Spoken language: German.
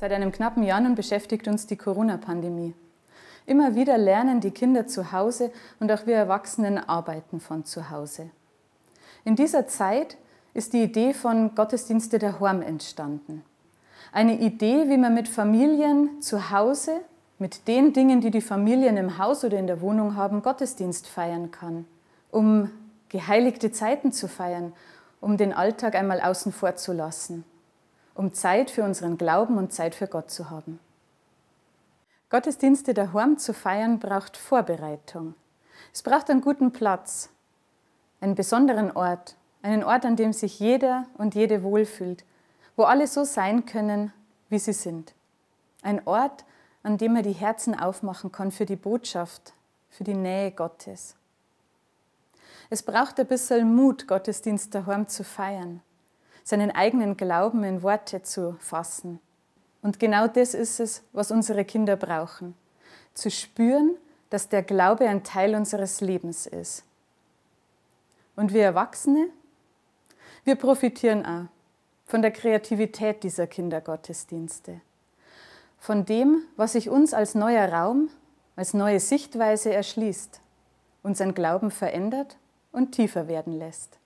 Seit einem knappen Jahr nun beschäftigt uns die Corona-Pandemie. Immer wieder lernen die Kinder zu Hause und auch wir Erwachsenen arbeiten von zu Hause. In dieser Zeit ist die Idee von Gottesdienste der Horm entstanden. Eine Idee, wie man mit Familien zu Hause, mit den Dingen, die die Familien im Haus oder in der Wohnung haben, Gottesdienst feiern kann, um geheiligte Zeiten zu feiern, um den Alltag einmal außen vor zu lassen um Zeit für unseren Glauben und Zeit für Gott zu haben. Gottesdienste daheim zu feiern braucht Vorbereitung. Es braucht einen guten Platz, einen besonderen Ort, einen Ort, an dem sich jeder und jede wohlfühlt, wo alle so sein können, wie sie sind. Ein Ort, an dem er die Herzen aufmachen kann für die Botschaft, für die Nähe Gottes. Es braucht ein bisschen Mut, Gottesdienst daheim zu feiern seinen eigenen Glauben in Worte zu fassen. Und genau das ist es, was unsere Kinder brauchen. Zu spüren, dass der Glaube ein Teil unseres Lebens ist. Und wir Erwachsene, wir profitieren auch von der Kreativität dieser Kindergottesdienste. Von dem, was sich uns als neuer Raum, als neue Sichtweise erschließt, unseren Glauben verändert und tiefer werden lässt.